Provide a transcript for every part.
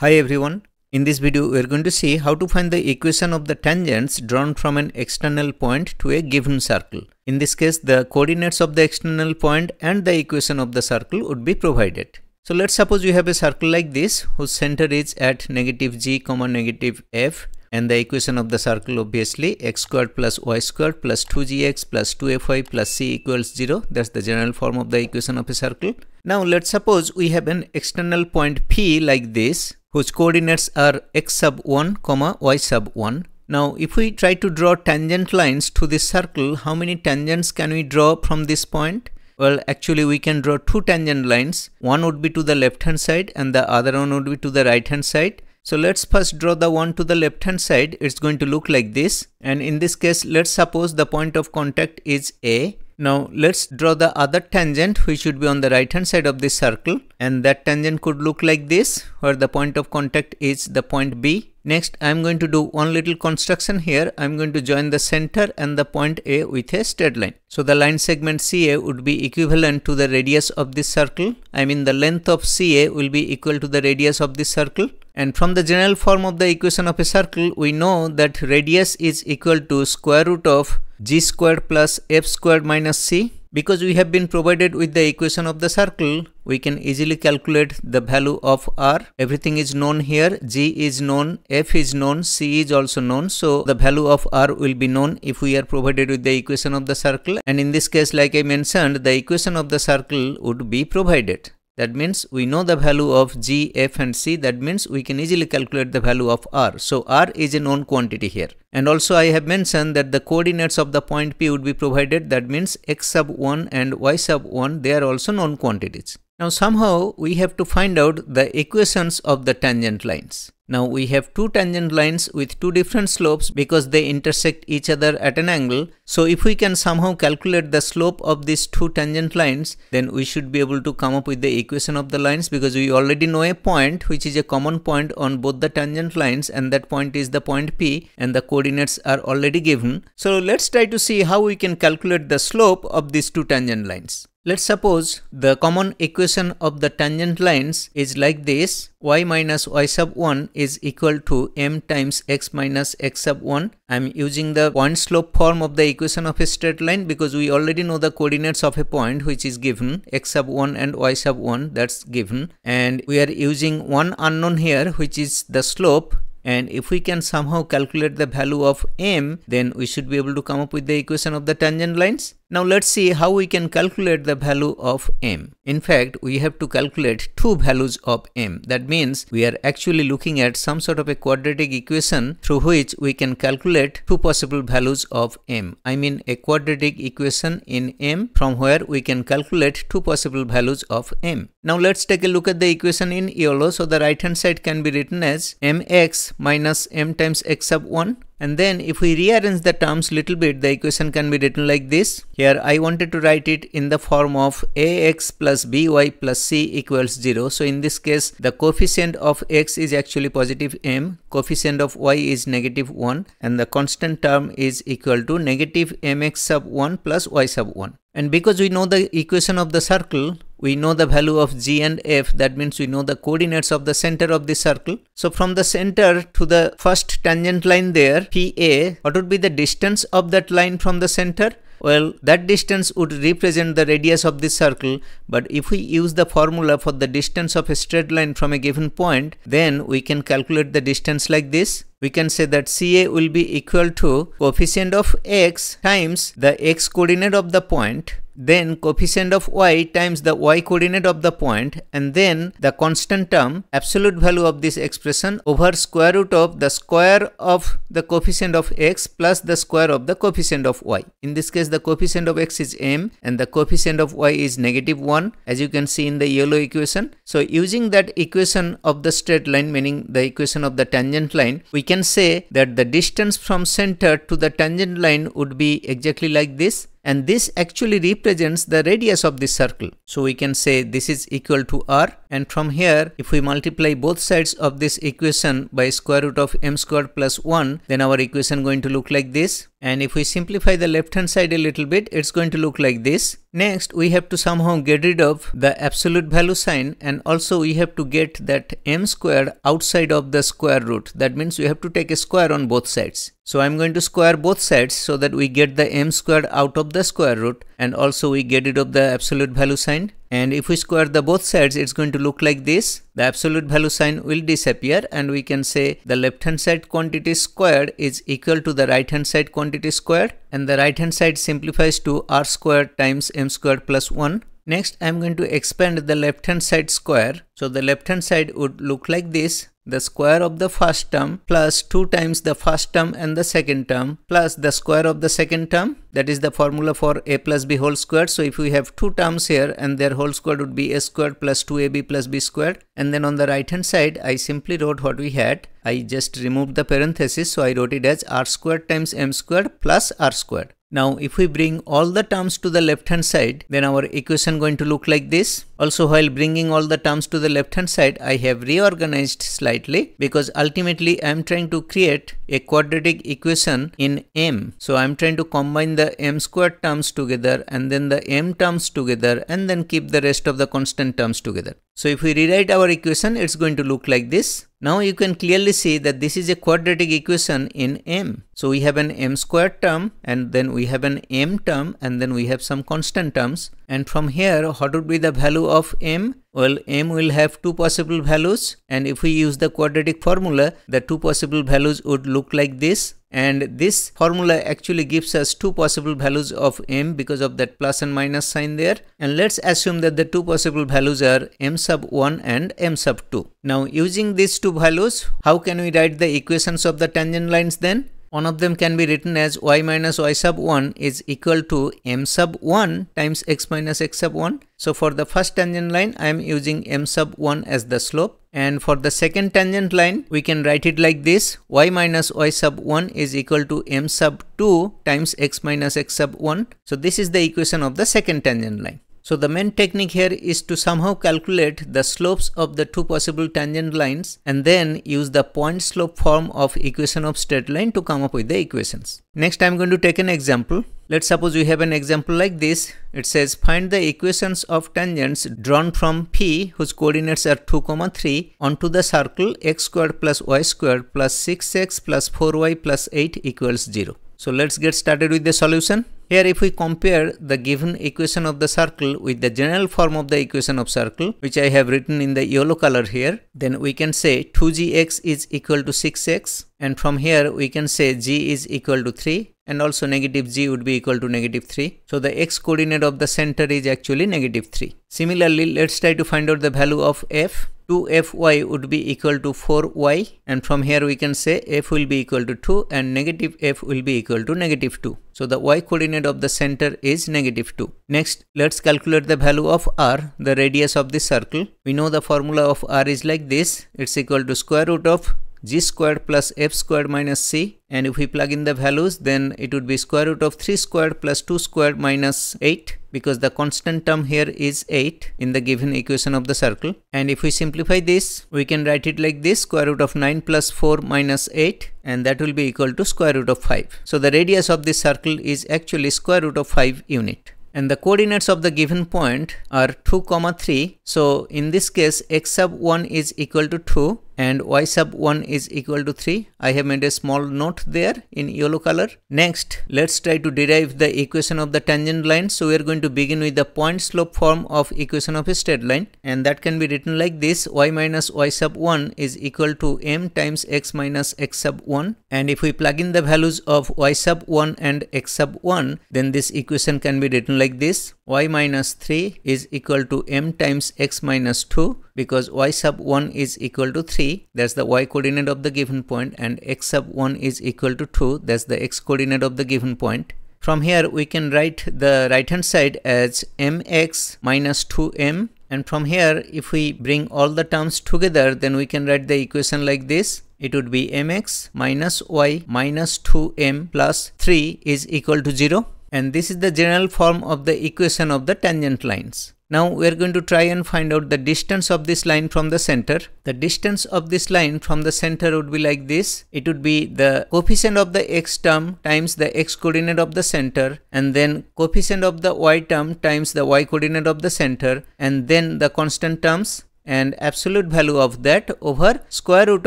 Hi everyone. In this video, we are going to see how to find the equation of the tangents drawn from an external point to a given circle. In this case, the coordinates of the external point and the equation of the circle would be provided. So let's suppose we have a circle like this whose center is at negative g comma negative f and the equation of the circle obviously x squared plus y squared plus 2gx plus 2fy plus c equals 0 that's the general form of the equation of a circle. Now let's suppose we have an external point p like this whose coordinates are x sub 1 comma y sub 1. Now if we try to draw tangent lines to this circle how many tangents can we draw from this point? Well, actually we can draw two tangent lines. One would be to the left hand side and the other one would be to the right hand side. So let's first draw the one to the left hand side. It's going to look like this. And in this case, let's suppose the point of contact is A. Now let's draw the other tangent which should be on the right hand side of this circle and that tangent could look like this where the point of contact is the point B. Next I am going to do one little construction here. I am going to join the center and the point A with a straight line. So the line segment CA would be equivalent to the radius of this circle. I mean the length of CA will be equal to the radius of this circle. And from the general form of the equation of a circle, we know that radius is equal to square root of g squared plus f squared minus c. Because we have been provided with the equation of the circle, we can easily calculate the value of r. Everything is known here. g is known, f is known, c is also known. So the value of r will be known if we are provided with the equation of the circle. And in this case, like I mentioned, the equation of the circle would be provided. That means we know the value of G, F and C. That means we can easily calculate the value of R. So R is a known quantity here. And also I have mentioned that the coordinates of the point P would be provided. That means X sub 1 and Y sub 1, they are also known quantities. Now somehow we have to find out the equations of the tangent lines. Now we have two tangent lines with two different slopes because they intersect each other at an angle. So if we can somehow calculate the slope of these two tangent lines, then we should be able to come up with the equation of the lines because we already know a point which is a common point on both the tangent lines and that point is the point P and the coordinates are already given. So let's try to see how we can calculate the slope of these two tangent lines. Let's suppose the common equation of the tangent lines is like this. Y minus y sub 1 is equal to m times x minus x sub 1. I am using the point slope form of the equation of a straight line because we already know the coordinates of a point which is given. X sub 1 and y sub 1 that's given. And we are using one unknown here which is the slope. And if we can somehow calculate the value of m then we should be able to come up with the equation of the tangent lines now let's see how we can calculate the value of m. In fact, we have to calculate two values of m. That means we are actually looking at some sort of a quadratic equation through which we can calculate two possible values of m. I mean a quadratic equation in m from where we can calculate two possible values of m. Now let's take a look at the equation in yellow. So the right hand side can be written as mx minus m times x sub 1 and then if we rearrange the terms little bit, the equation can be written like this. Here I wanted to write it in the form of ax plus by plus c equals 0. So in this case, the coefficient of x is actually positive m, coefficient of y is negative 1 and the constant term is equal to negative mx sub 1 plus y sub 1. And because we know the equation of the circle, we know the value of g and f that means we know the coordinates of the center of the circle. So from the center to the first tangent line there pa what would be the distance of that line from the center? Well, that distance would represent the radius of this circle, but if we use the formula for the distance of a straight line from a given point, then we can calculate the distance like this. We can say that CA will be equal to coefficient of x times the x coordinate of the point then coefficient of y times the y coordinate of the point and then the constant term absolute value of this expression over square root of the square of the coefficient of x plus the square of the coefficient of y. In this case the coefficient of x is m and the coefficient of y is negative 1 as you can see in the yellow equation. So using that equation of the straight line meaning the equation of the tangent line we can say that the distance from center to the tangent line would be exactly like this and this actually represents the radius of this circle. So we can say this is equal to r and from here if we multiply both sides of this equation by square root of m squared plus 1 then our equation going to look like this And if we simplify the left hand side a little bit, it's going to look like this. Next, we have to somehow get rid of the absolute value sign and also we have to get that m squared outside of the square root. That means we have to take a square on both sides. So I'm going to square both sides so that we get the m squared out of the square root and also we get rid of the absolute value sign. And if we square the both sides, it's going to look like this. The absolute value sign will disappear and we can say the left hand side quantity squared is equal to the right hand side quantity squared and the right hand side simplifies to r squared times m squared plus 1 Next, I am going to expand the left hand side square. So the left hand side would look like this. The square of the first term plus 2 times the first term and the second term plus the square of the second term. That is the formula for a plus b whole squared. So if we have two terms here and their whole square would be a squared plus 2ab plus b squared. And then on the right hand side, I simply wrote what we had. I just removed the parenthesis. So I wrote it as r squared times m squared plus r squared. Now if we bring all the terms to the left hand side then our equation going to look like this. Also while bringing all the terms to the left hand side I have reorganized slightly because ultimately I am trying to create a quadratic equation in m. So I am trying to combine the m squared terms together and then the m terms together and then keep the rest of the constant terms together. So if we rewrite our equation it's going to look like this. Now you can clearly see that this is a quadratic equation in m. So we have an m squared term and then we have an m term and then we have some constant terms. And from here, what would be the value of m? Well, m will have two possible values and if we use the quadratic formula, the two possible values would look like this and this formula actually gives us two possible values of m because of that plus and minus sign there and let's assume that the two possible values are m sub 1 and m sub 2. Now using these two values how can we write the equations of the tangent lines then? One of them can be written as y minus y sub 1 is equal to m sub 1 times x minus x sub 1. So for the first tangent line I am using m sub 1 as the slope and for the second tangent line we can write it like this y minus y sub 1 is equal to m sub 2 times x minus x sub 1. So this is the equation of the second tangent line. So the main technique here is to somehow calculate the slopes of the two possible tangent lines and then use the point slope form of equation of straight line to come up with the equations. Next I am going to take an example. Let's suppose we have an example like this. It says find the equations of tangents drawn from P whose coordinates are 2, comma 3 onto the circle x squared plus y squared plus 6x plus 4y plus 8 equals 0. So let's get started with the solution. Here if we compare the given equation of the circle with the general form of the equation of circle which I have written in the yellow color here then we can say 2gx is equal to 6x and from here we can say g is equal to 3 and also negative g would be equal to negative 3. So the x coordinate of the center is actually negative 3. Similarly let's try to find out the value of f 2fy would be equal to 4y and from here we can say f will be equal to 2 and negative f will be equal to negative 2. So the y coordinate of the center is negative 2. Next, let's calculate the value of r, the radius of the circle. We know the formula of r is like this. It's equal to square root of g squared plus f squared minus c and if we plug in the values then it would be square root of 3 squared plus 2 squared minus 8 because the constant term here is 8 in the given equation of the circle. And if we simplify this we can write it like this square root of 9 plus 4 minus 8 and that will be equal to square root of 5. So the radius of this circle is actually square root of 5 unit. And the coordinates of the given point are 2 comma 3 so in this case x sub 1 is equal to 2 and y sub 1 is equal to 3. I have made a small note there in yellow color. Next, let's try to derive the equation of the tangent line. So we are going to begin with the point slope form of equation of a straight line and that can be written like this y minus y sub 1 is equal to m times x minus x sub 1 and if we plug in the values of y sub 1 and x sub 1 then this equation can be written like this y minus 3 is equal to m times x minus 2 because y sub 1 is equal to 3 that's the y coordinate of the given point and x sub 1 is equal to 2 that's the x coordinate of the given point. From here we can write the right hand side as mx minus 2m and from here if we bring all the terms together then we can write the equation like this. It would be mx minus y minus 2m plus 3 is equal to 0 and this is the general form of the equation of the tangent lines. Now we are going to try and find out the distance of this line from the center. The distance of this line from the center would be like this. It would be the coefficient of the x term times the x coordinate of the center and then coefficient of the y term times the y coordinate of the center and then the constant terms and absolute value of that over square root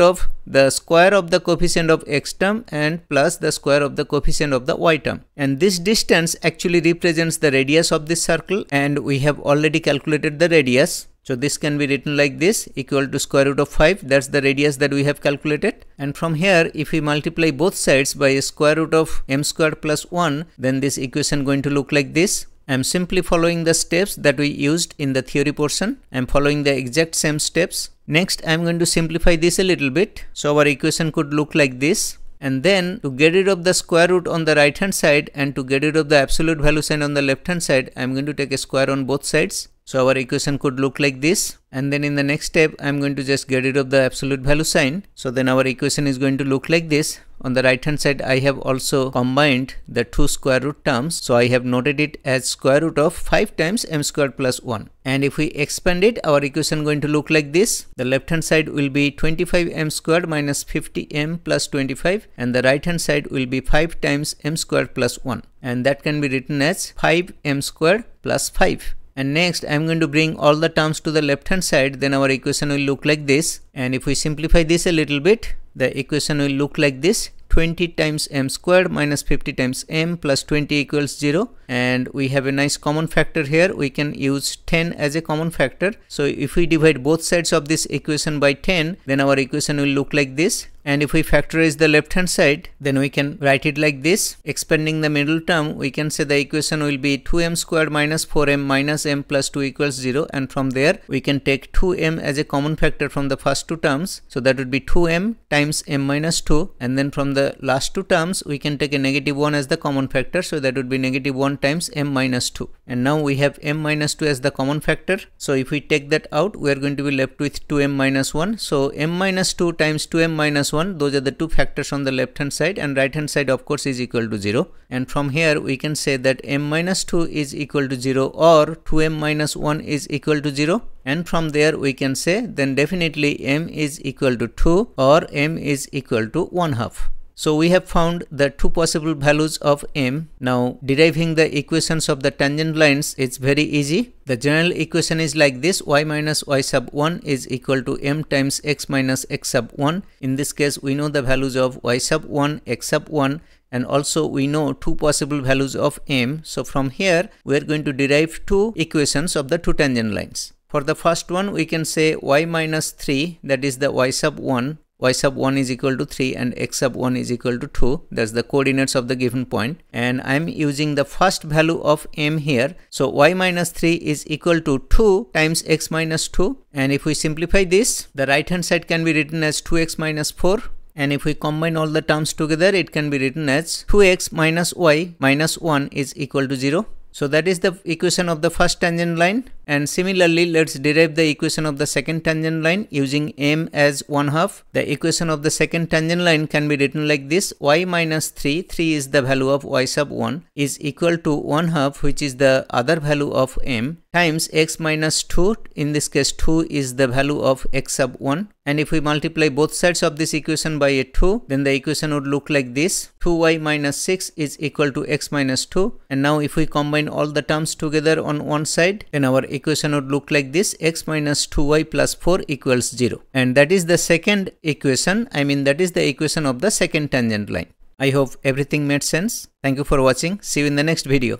of the square of the coefficient of x term and plus the square of the coefficient of the y term. And this distance actually represents the radius of this circle and we have already calculated the radius. So this can be written like this equal to square root of 5 that's the radius that we have calculated and from here if we multiply both sides by a square root of m squared plus 1 then this equation going to look like this I am simply following the steps that we used in the theory portion. I am following the exact same steps. Next, I am going to simplify this a little bit. So our equation could look like this. And then to get rid of the square root on the right hand side and to get rid of the absolute value sign on the left hand side, I am going to take a square on both sides. So our equation could look like this and then in the next step I am going to just get rid of the absolute value sign. So then our equation is going to look like this. On the right hand side I have also combined the two square root terms. So I have noted it as square root of 5 times m squared plus 1. And if we expand it our equation going to look like this. The left hand side will be 25m squared minus 50m plus 25 and the right hand side will be 5 times m squared plus 1 and that can be written as 5m squared plus 5 and next I am going to bring all the terms to the left hand side. Then our equation will look like this. And if we simplify this a little bit the equation will look like this. 20 times m squared minus 50 times m plus 20 equals 0 and we have a nice common factor here. We can use 10 as a common factor. So if we divide both sides of this equation by 10 then our equation will look like this and if we factorize the left hand side then we can write it like this. Expanding the middle term we can say the equation will be 2m squared minus 4m minus m plus 2 equals 0 and from there we can take 2m as a common factor from the first two terms. So that would be 2m times m minus 2 and then from the last two terms we can take a negative 1 as the common factor. So that would be negative 1 times m minus 2 and now we have m minus 2 as the common factor. So if we take that out we are going to be left with 2m minus 1 so m minus 2 times 2m minus 1 those are the two factors on the left hand side and right hand side of course is equal to 0 and from here we can say that m minus 2 is equal to 0 or 2m minus 1 is equal to 0 and from there we can say then definitely m is equal to 2 or m is equal to 1 half. So we have found the two possible values of m. Now deriving the equations of the tangent lines is very easy. The general equation is like this y minus y sub 1 is equal to m times x minus x sub 1. In this case we know the values of y sub 1, x sub 1 and also we know two possible values of m. So from here we are going to derive two equations of the two tangent lines. For the first one we can say y minus 3 that is the y sub 1 y sub 1 is equal to 3 and x sub 1 is equal to 2 that's the coordinates of the given point. And I'm using the first value of m here. So y minus 3 is equal to 2 times x minus 2 and if we simplify this the right hand side can be written as 2x minus 4 and if we combine all the terms together it can be written as 2x minus y minus 1 is equal to 0 so that is the equation of the first tangent line and similarly let's derive the equation of the second tangent line using m as 1 half. The equation of the second tangent line can be written like this y minus 3, 3 is the value of y sub 1 is equal to 1 half which is the other value of m times x minus 2 in this case 2 is the value of x sub 1 and if we multiply both sides of this equation by a 2 then the equation would look like this 2y minus 6 is equal to x minus 2 and now if we combine all the terms together on one side then our equation would look like this x minus 2y plus 4 equals 0 and that is the second equation I mean that is the equation of the second tangent line. I hope everything made sense. Thank you for watching. See you in the next video.